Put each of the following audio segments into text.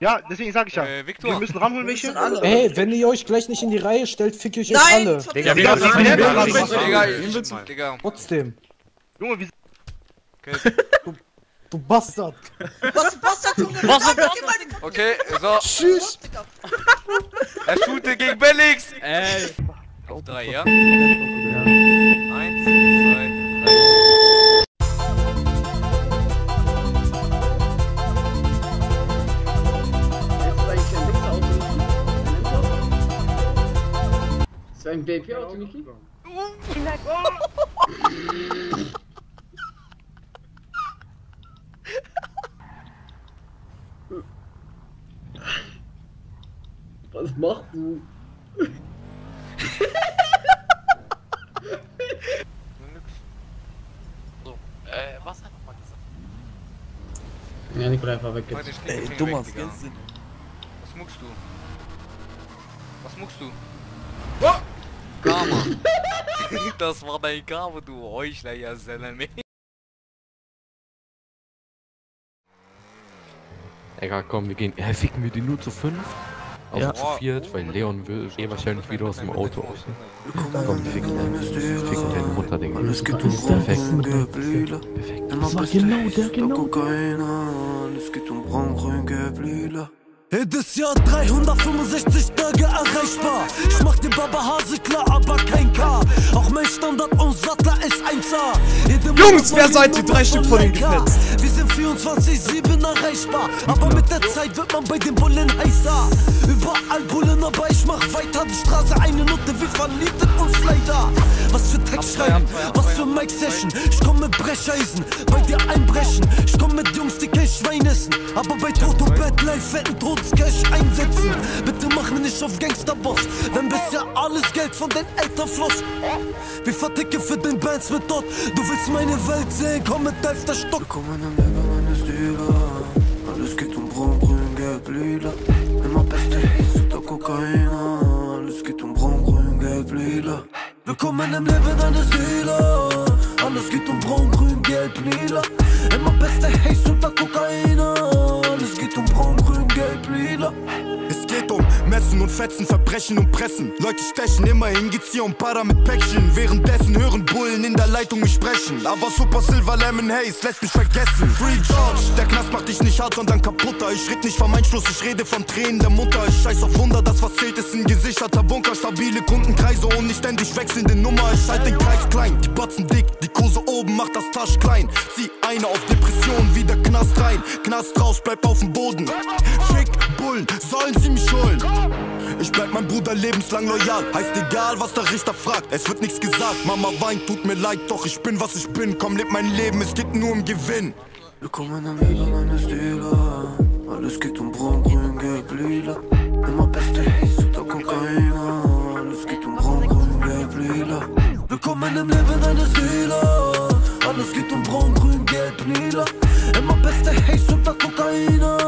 Ja, deswegen sag ich ja. Äh, Victor. Wir müssen ranholen Wir welche. Ey, wenn ihr euch gleich nicht in die Reihe stellt, fick ich euch Nein! alle. Digga. Digga, Nein, Digga, Digga, Digga, Digga, ich, Digga. Trotzdem. Junge, wie Okay. Du Bastard. Was, hat Junge? Was Kacke. Okay, so. Tschüss. Digga. Er shootet gegen Bellix. Ey. Auf drei, ja? Ein BP-Auto, Niki? Was machst du? So, äh, was hat nochmal gesagt? Ja, Nikolai war weg jetzt. Ey, dummer. Skins sind. Was muckst du? Was muckst du? Das war dein Gabe, du Heuchler, ja Seleme. Egal, komm, wir gehen. Ja, ficken wir die nur zu fünf? Also Ja. zu viert, weil Leon will eh wahrscheinlich wieder aus dem Auto raus. Komm, wir ficken deine, ficken deine Mutter, Digga. Alles geht Perfekt. um Perfekt. Immer beste genau, der genau Kokainer Jedes Jahr 365 Tage erreichbar. Ich mach den Baba Hase klar, aber kein K. Auch mein Standard und Sattler ist 1A. Jede Jungs, wer seid ihr? Nummer Drei Stück von den geknetzt. Wir sind 24-7 erreichbar. Aber mit der Zeit wird man bei den Bullen heißer. Überall Bullen, aber ich mach weiter. Die Straße eine Note, wir verliebten uns leider. Was für Text schreiben, was für Mike Session. Ich komm mit Brecheisen, bei dir einbrechen. Ich komm mit Jungs, die kein Schwein essen. Aber bei Toto Life fetten Todescash einsetzen. Bitte mach mir nicht auf Gangsterboss, wenn bisher alles Geld von den Eltern floss. Wir verticken für den Bands mit dort. Du willst meine Welt sehen, komm mit elfter Stock. Willkommen im Leben eines Dealer Alles geht um Braun-Grün-Gelb-Lila Immer beste Hits oder Kokainer Alles geht um Braun-Grün-Gelb-Lila Willkommen im Leben eines Dealer. Alles geht um braun, grün, gelb, lila. Immer beste Haze unter Kokainer. Fetzen, Verbrechen und Pressen. Leute stechen, immerhin geht's hier um Para mit Päckchen. Währenddessen hören Bullen in der Leitung mich sprechen. Aber Super Silver Lemon Haze lässt mich vergessen. Free George, der Knast macht dich nicht hart, sondern kaputter. Ich red nicht vom Einschluss, ich rede von Tränen der Mutter. Ich scheiß auf Wunder, das was zählt ist ein gesicherter Bunker. Stabile Kundenkreise und nicht ständig wechselnde Nummer. Ich halt den Kreis klein, die Batzen dick, die Kurse oben, macht das Tasch klein. Zieh eine auf Depression, wieder Knast rein. Knast raus, bleib auf dem Boden. Fick Bullen, sollen sie mich holen. Ich bleib mein Bruder lebenslang loyal. Heißt egal, was der Richter fragt, es wird nichts gesagt. Mama weint, tut mir leid, doch ich bin, was ich bin. Komm, leb mein Leben, es geht nur um Gewinn. Willkommen im Leben eines Dealer Alles geht um Braun-Grün-Gelb-Lila Immer beste Hits oder Kokainer Alles geht um Braun-Grün-Gelb-Lila Willkommen im Leben eines Dealer. Alles geht um braun, grün, gelb, lila. Immer beste Haze unter Kokainer.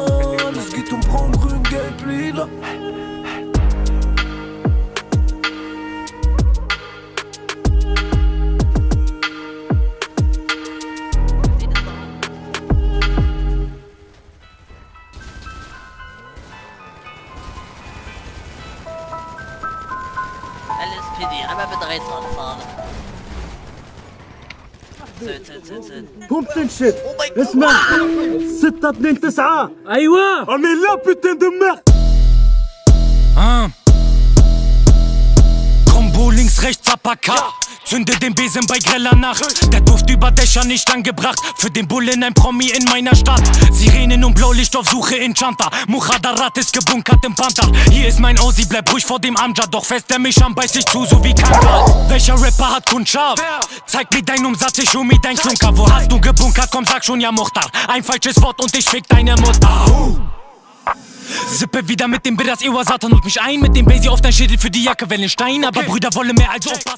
Bier, aber mit Reizrad fahren. زيد زيد اسمع. 6 2 9 ايوا امي لا بوتين دو ميرد ها كومبو لينكس ريchts Zapaka Zünde den Besen bei greller Nacht. Der Duft über Dächer nicht angebracht. Für den Bullen ein Promi in meiner Stadt. Sirenen und Blaulicht auf Suche in Chanta. Muchadarat ist gebunkert im Panther. Hier ist mein Aussie, bleib ruhig vor dem Amjad. Doch fest der mich an, beiß ich zu, so wie Kangal. Welcher Rapper hat Kundschaft? Zeig mir deinen Umsatz, ich hol mir dein Klunker. Wo hast du gebunkert? Komm, sag schon, ja, Muchtar. Ein falsches Wort und ich fick deine Mutter. Sippe wieder mit dem Biras, Ewa Satan holt mich ein Mit dem Basie auf dein Schädel für die Jacke, Wellenstein Aber Brüder wollen mehr als Aufpasser